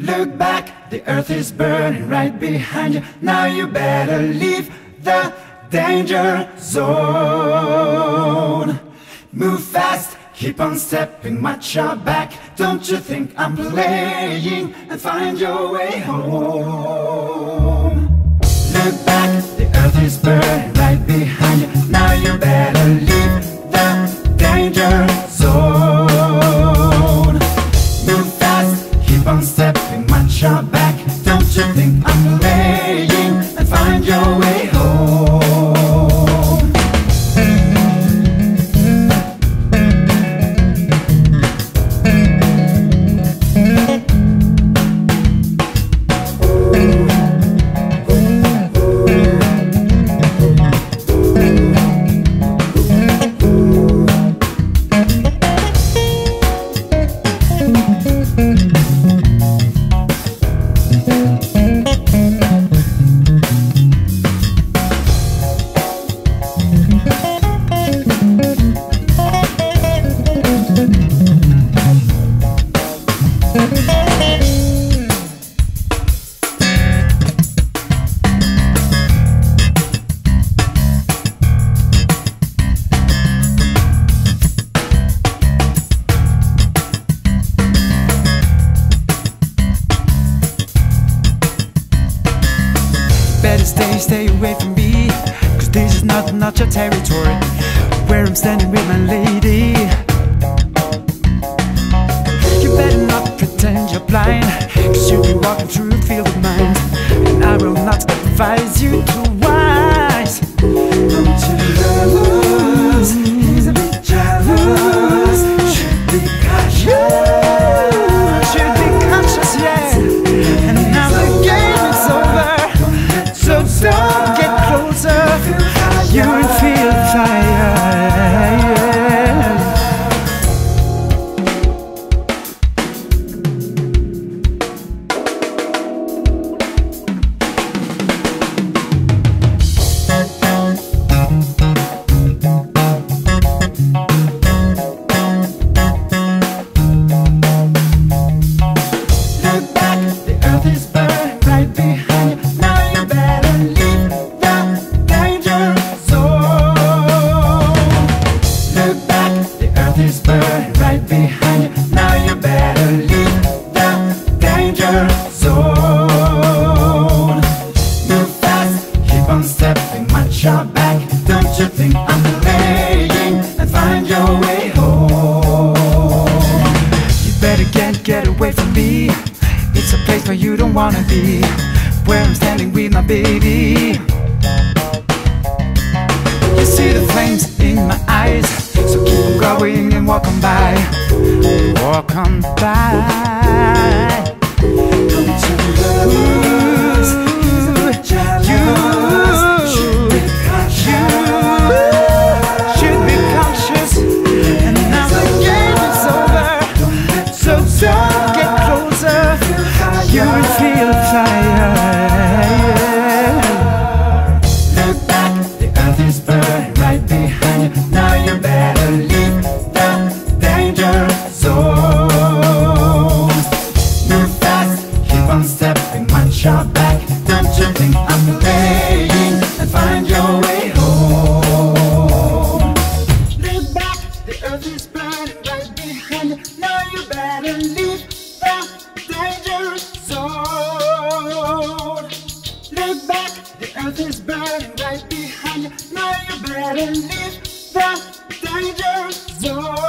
Look back, the earth is burning right behind you. Now you better leave the danger zone. Move fast, keep on stepping, watch your back. Don't you think I'm playing? And find your way home. Look back, the earth is burning right behind you. Now you better leave I'm playing? And find your way home. Stay, stay away from me. Cause this is not, not your territory Where I'm standing with my lady. You better not pretend you're blind Cause you'll be walking through is right behind you. Now you better leave the danger zone. Move fast, keep on stepping, watch your back. Don't you think I'm playing? And find your way home. You better get, get away from me It's a place where you don't wanna be Where I'm standing with my baby On by. Don't you You You should be conscious. And now the game is over. So don't get closer. You will feel fire earth burning right behind you. Now you better leave the danger zone.